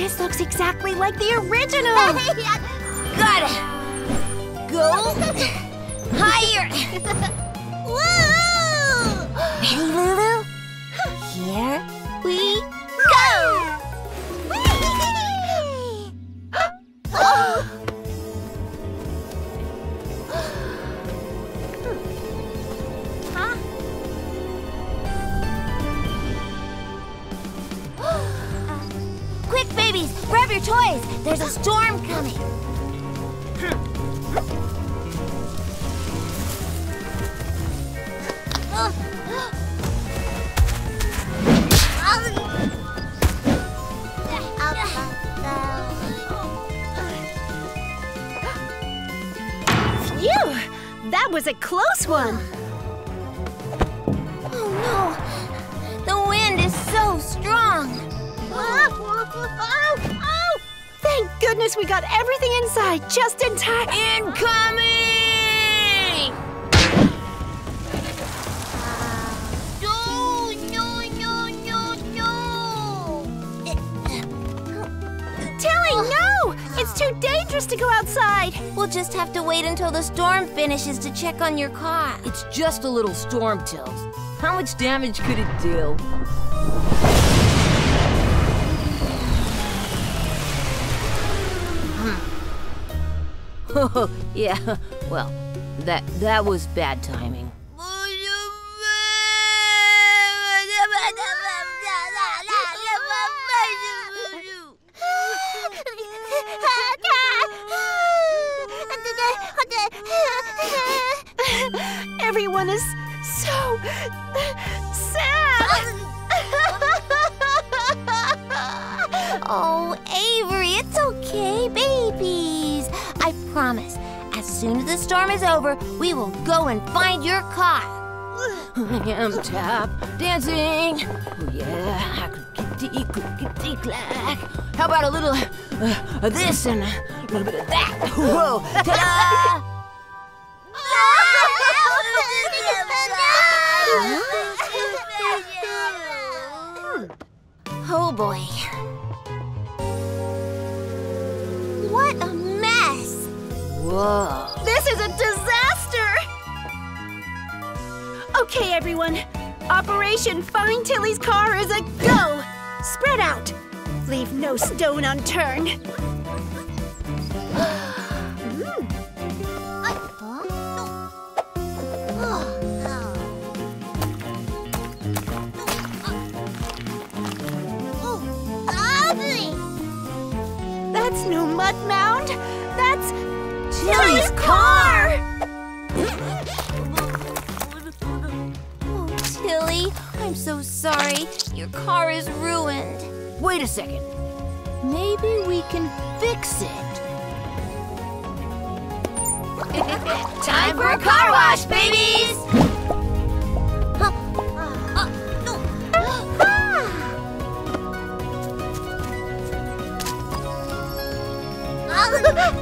This looks exactly like the original. Got it. Go higher. Woo! Hey, Lulu. Here we grab your toys. There's a storm coming. Phew! That was a close one. Goodness we got everything inside just in time. Incoming! No, no, no, no, no. Tilly, no! It's too dangerous to go outside. We'll just have to wait until the storm finishes to check on your car. It's just a little storm, Tills. How much damage could it do? Oh, yeah. Well, that that was bad timing. Everyone is so sad. Oh, promise, as soon as the storm is over, we will go and find your car. I am tap dancing. Oh, yeah. Clickety, clickety, clack. How about a little uh, of this and a little bit of that? Whoa! Ta-da! Oh boy. What a! Whoa. This is a disaster. Okay, everyone. Operation Find Tilly's car is a go. Spread out. Leave no stone unturned. That's no mud mound. That's Tilly's car. Oh, Tilly, I'm so sorry. Your car is ruined. Wait a second. Maybe we can fix it. Time for a car wash, babies!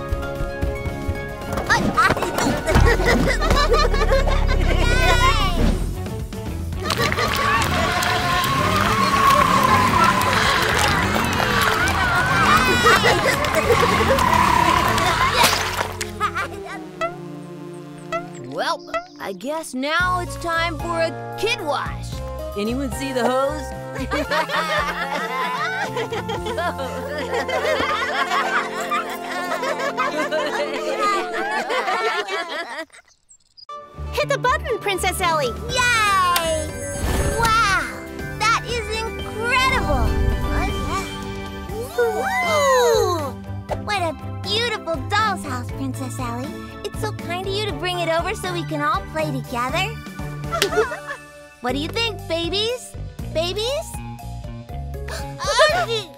Well, I guess now it's time for a kid wash. Anyone see the hose? Hit the button, Princess Ellie. Yay! Wow, that is incredible! Ooh, what a beautiful doll's house, Princess Ellie. It's so kind of you to bring it over so we can all play together. what do you think, babies? Babies?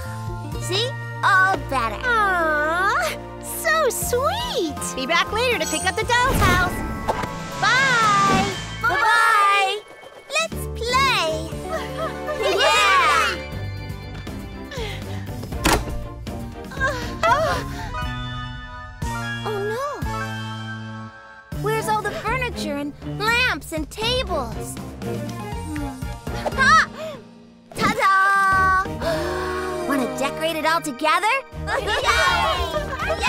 See? All better. Aww, so sweet. Be back later to pick up the doll's house. Bye. Bye-bye. Let's play. yeah. Oh, oh no! Where's all the furniture and lamps and tables? All together? Yay!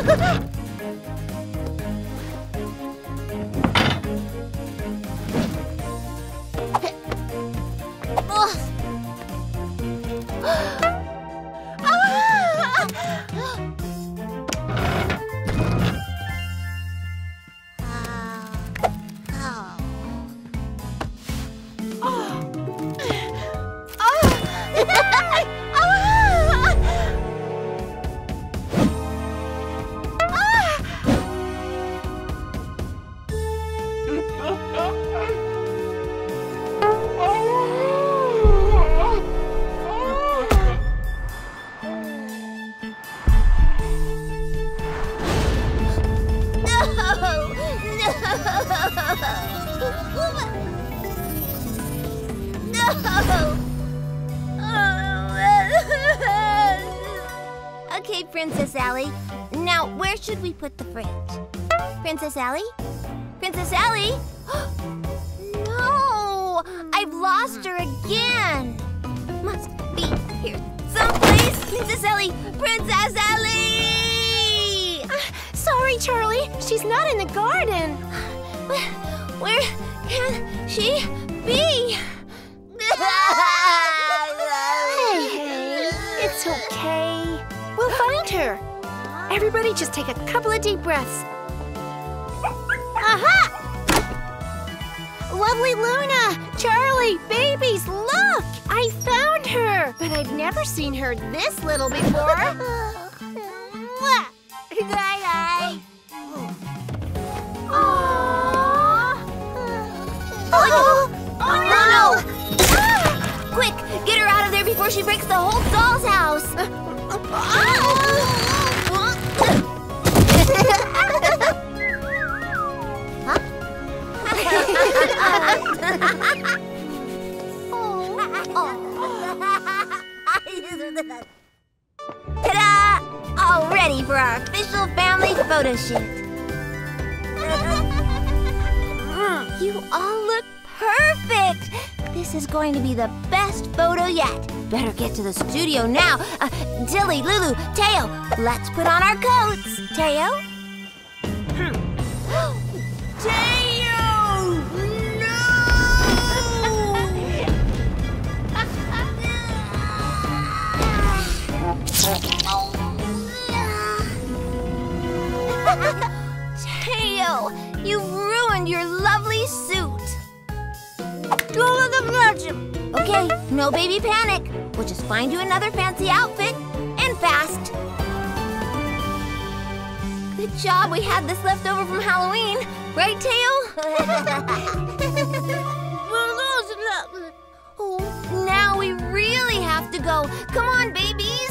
Yeah! should we put the fridge? Princess Allie? Princess Allie? no! I've lost her again! Must be here someplace! Princess Ellie! Princess Ellie! Sorry, Charlie. She's not in the garden. Where can she be? Hey, hey. It's okay. We'll find her. Everybody just take a couple of deep breaths. Aha! Lovely Luna! Charlie! Babies, look! I found her! But I've never seen her this little before. Oh, oh, oh, no! Ah! Quick, get her out of there before she breaks the whole doll's house! Ah! Ta-da! All ready for our official family photo shoot. You all look perfect! This is going to be the best photo yet. Better get to the studio now. Uh, Tilly, Lulu, Teo, let's put on our coats. Teo? Teo! Teo, you've ruined your lovely suit. Oh the magic. Okay, no baby panic. We'll just find you another fancy outfit and fast. Good job we had this left over from Halloween. Right, Teo? oh, now we really have to go. Come on, babies.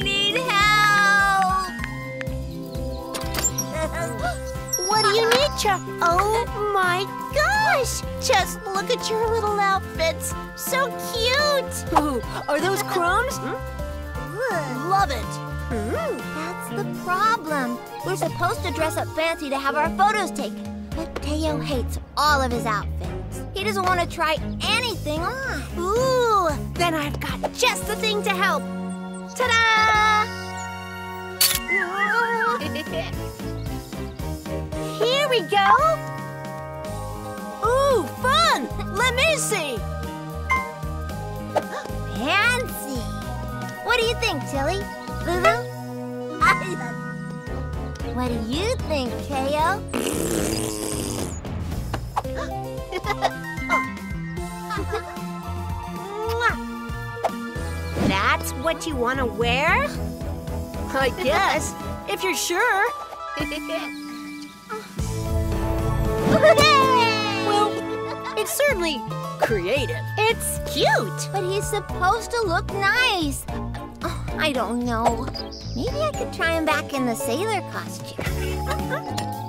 Char? Oh my gosh! Just look at your little outfits. So cute. Ooh, are those crumbs? Hmm? Love it. That's the problem. We're supposed to dress up fancy to have our photos taken. But Teo hates all of his outfits. He doesn't want to try anything on. Ooh, then I've got just the thing to help. Ta-da! Here we go. Ooh, fun! Let me see. Fancy! What do you think, Tilly? Lulu? what do you think, Teo? That's what you want to wear? I guess, if you're sure. It's certainly creative. It's cute. But he's supposed to look nice. Oh, I don't know. Maybe I could try him back in the sailor costume.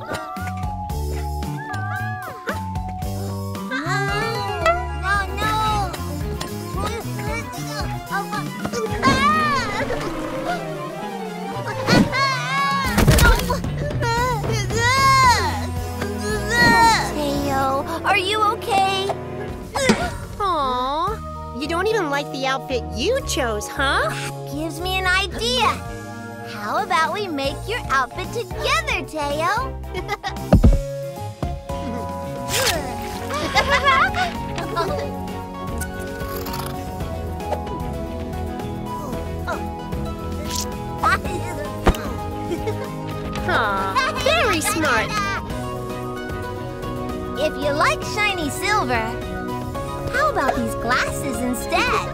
are you okay? Aw, you don't even like the outfit you chose, huh? Gives me an idea. How about we make your outfit together, Teo? Aw, very smart. If you like shiny silver, how about these glasses instead?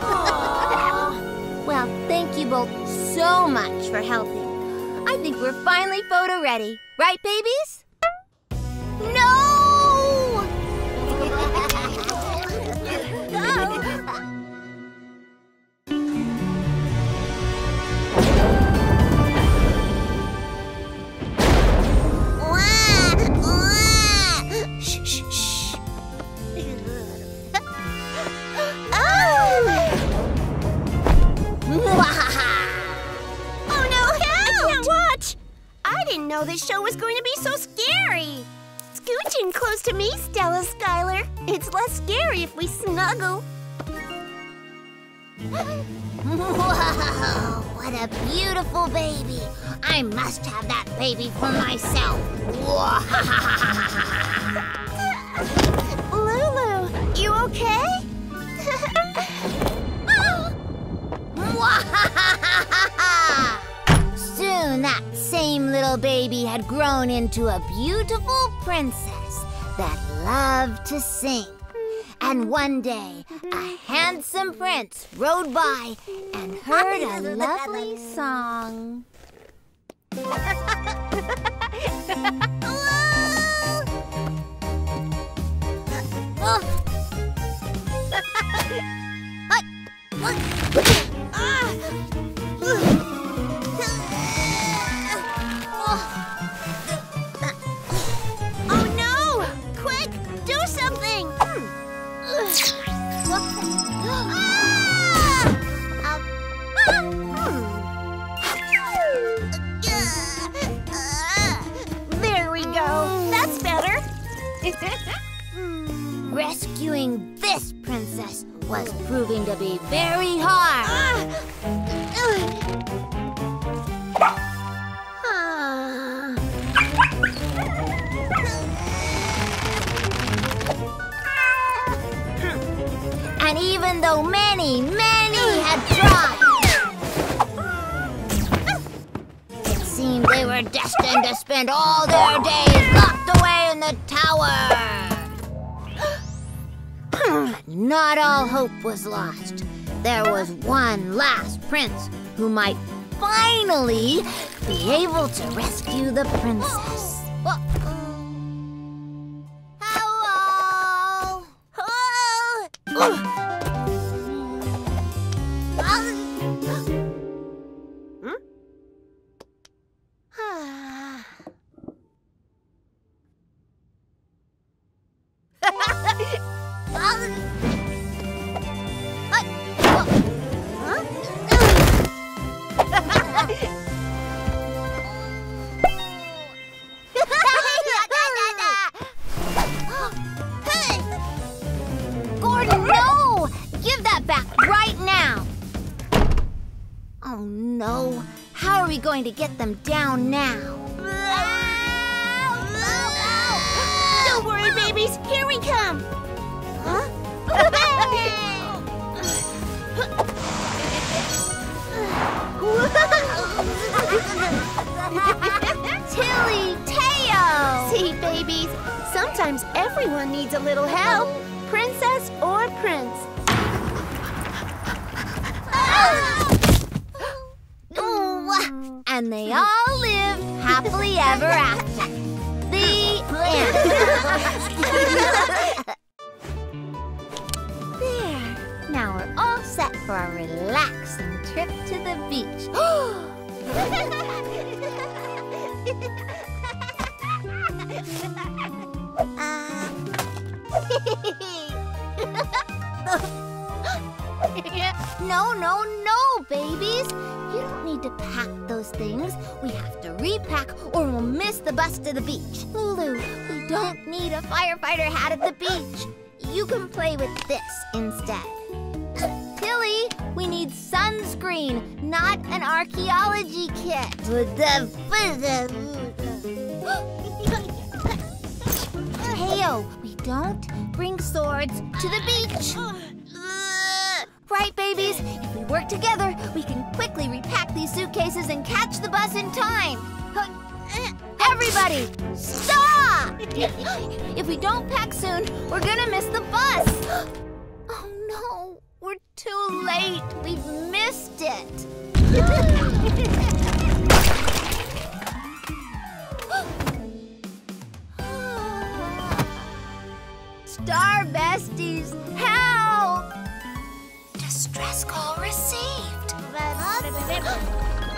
well, thank you both so much for helping. I think we're finally photo ready. Right, babies? Know this show was going to be so scary. Scooch in close to me, Stella Skylar. It's less scary if we snuggle. Whoa, what a beautiful baby. I must have that baby for myself. Lulu, you okay? little baby had grown into a beautiful princess that loved to sing. And one day, a handsome prince rode by and heard a lovely song. Hmm. Rescuing this princess was proving to be very hard. Ah. And even though many, many had tried, it seemed they were destined to spend all their days in the tower. Hmm, not all hope was lost. There was one last prince who might finally be able to rescue the princess. we going to get them down now? Don't worry, babies. Here we come. Huh? Tilly, Teo! See, babies, sometimes everyone needs a little help, princess or prince. Ever after. The end. there. Now we're all set for a relaxing trip to the beach. Uh, no, no, no, babies. Need to pack those things. We have to repack or we'll miss the bus to the beach. Lulu, we don't need a firefighter hat at the beach. You can play with this instead. Tilly, we need sunscreen, not an archaeology kit. Heyo, we don't bring swords to the beach. Right, babies? If we work together, we can quickly repack these suitcases and catch the bus in time. Eh. Everybody, stop! if we don't pack soon, we're gonna miss the bus. Oh no, we're too late. We've missed it. Star Besties, help! Distress call received.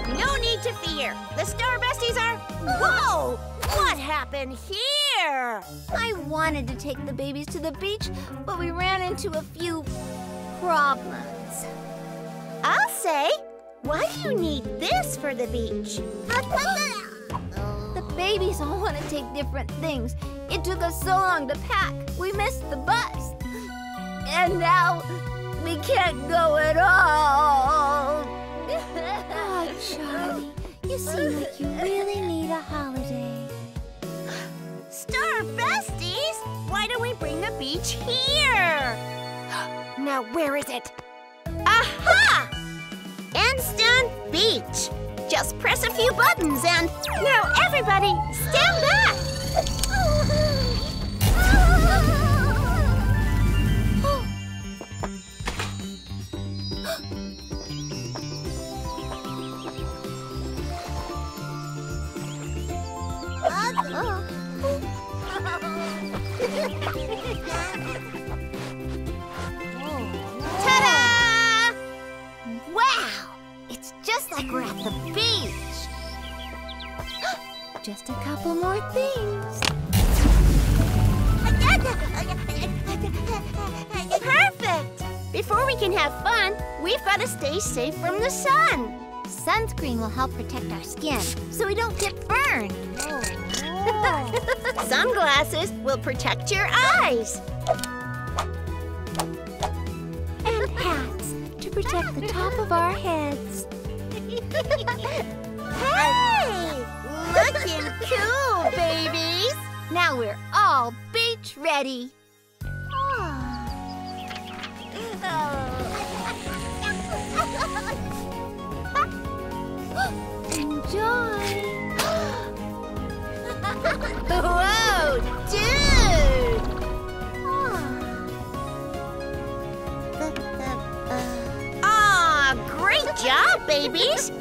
No need to fear. The Star Besties are. Whoa! What happened here? I wanted to take the babies to the beach, but we ran into a few problems. I'll say. Why do you need this for the beach? The babies all want to take different things. It took us so long to pack. We missed the bus. And now we can't go at all. oh, Charlie, you seem like you really need a holiday. Star Besties? Why don't we bring the beach here? Now, where is it? Aha! Anston Beach. Just press a few buttons and now everybody stand back. Safe from the sun. Sunscreen will help protect our skin so we don't get burned. Sunglasses will protect your eyes. And hats to protect the top of our heads. Hey! Looking cool, babies! Now we're all beach ready. Enjoy. Whoa, dude! Aw, great job, babies!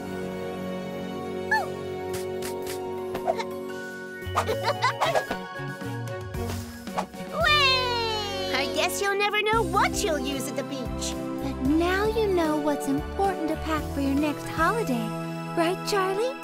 I guess you'll never know what you'll use at the beach. But now you know what's important to pack for your next holiday. Right, Charlie?